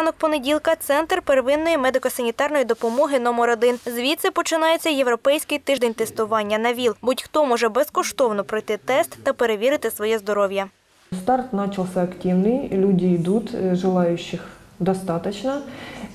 ранок понеділка центр первинної медико-санітарної допомоги номер 1 Звідси починається європейський тиждень тестування на ВІЛ. Будь-хто може безкоштовно пройти тест та перевірити своє здоров'я. Старт начался активный, люди идут, э, желающих достаточно.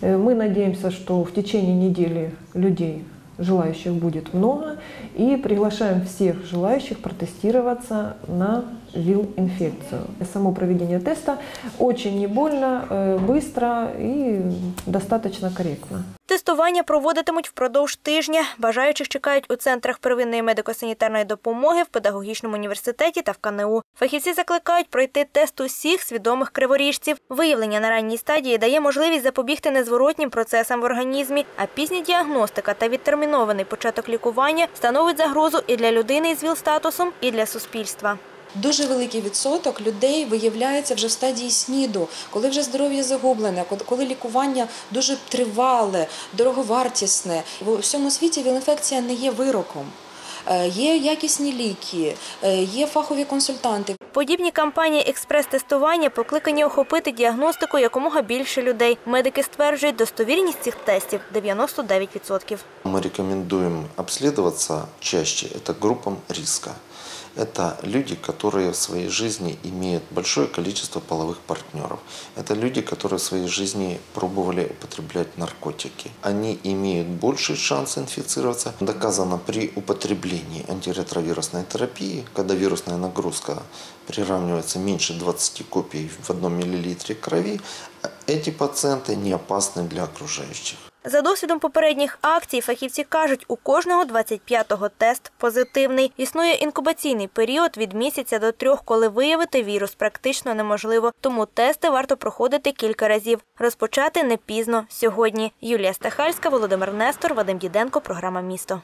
Э, Мы надеемся, что в течение недели людей, желающих будет много, и приглашаем всех желающих протестироваться на ВИЛ-инфекцию. Само проведение теста очень не больно, э, быстро и достаточно корректно. Тестування проводитимуть впродовж тижня. Бажаючих чекають у центрах первинної медико-санітарної допомоги в педагогічному університеті та в КНУ. Фахівці закликають пройти тест усіх свідомих криворіжців. Виявлення на ранній стадії дає можливість запобігти незворотнім процесам в організмі, а пізня діагностика та відтермінований початок лікування становить загрозу і для людини із ВІЛ-статусом, і для суспільства. Дуже великий відсоток людей виявляється вже в стадії СНІДу, коли вже здоров'я загублене, коли- лікування дуже тривале, дороговартісне. В всьому світі ВІЛ-інфекція не є вироком. Е, Є якісні ліки, е, є фахові консультанти. Подібні кампанії експрес-тестування покликані охопити діагностику якомога більше людей. Медики стверджують, достовірність цих тестів 99%. Мы рекомендуем обследоваться чаще. Это группам риска. Это люди, которые в своей жизни имеют большое количество половых партнеров. Это люди, которые в своей жизни пробовали употреблять наркотики. Они имеют больший шанс инфицироваться. Доказано при употреблении антиретровирусной терапии, когда вирусная нагрузка приравнивается меньше 20 копий в одном миллилитре крови, эти пациенты не опасны для окружающих. За досвідом попередніх акцій фахівці кажуть, у кожного 25-го тест позитивний. Існує інкубаційний період від місяця до трьох, коли виявити вірус практично неможливо. Тому тести варто проходити кілька разів. Розпочати не пізно сьогодні. Юлія Стахальська, Володимир Нестор, Вадим Діденко, програма Місто.